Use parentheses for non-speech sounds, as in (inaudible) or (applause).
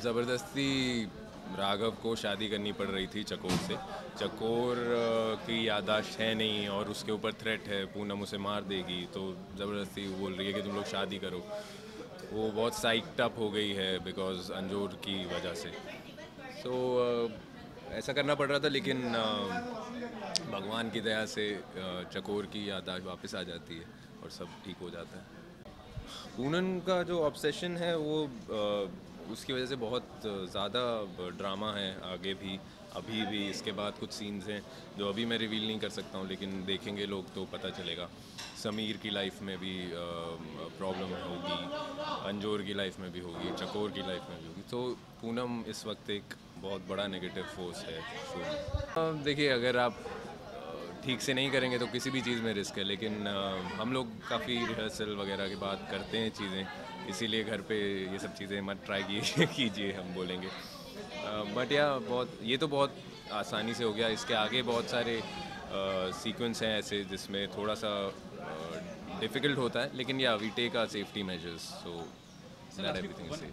ज़बरदस्ती राघव को शादी करनी पड़ रही थी चकोर से। चकोर की यादाश्त है नहीं और उसके ऊपर थ्रेट है पूनम उसे मार देगी तो ज़बरदस्ती बोल रही है कि तुम लोग शादी करो। वो बहुत साइक्ड अप हो गई है बिकॉज़ अंजोर की वजह से। सो so, ऐसा करना पड़ रहा था लेकिन भगवान की दया से चकोर की यादाश्त वापस आ जाती है और सब ठीक हो जाता है। पूनम का जो ऑब्सेशन है वो उसकी वजह से बहुत ज़्यादा ड्रामा है आगे भी, अभी भी, इसके बाद कुछ सीन्स हैं जो अभी मैं रिवील नहीं कर सकता हूँ, लेकिन देखेंगे लोग तो पता चलेगा। समीर की लाइफ में भी प्रॉब्लम होगी, अंजोर की लाइफ में भी होगी, चकोर की लाइफ में भी होगी। तो पूनम इस वक्त एक बहुत बड़ा नेगेटिव फोर्स है देखिए, अगर आप ठीक से नहीं करेंगे तो किसी भी चीज़ में रिस्क है। लेकिन हम लोग काफ़ी रिहर्सल वगैरह के बाद करते हैं चीज़ें। इसीलिए घर पे ये सब चीज़ें मत ट्राई (laughs) कीजिए हम बोलेंगे। बट या बहुत ये तो बहुत आसानी से हो गया। इसके आगे बहुत सारे सीक्वेंस हैं ऐसे जिसमें थोड़ा सा डिफ़िकल्ट होता है। लेकिन yeah we take our safety measures so that everything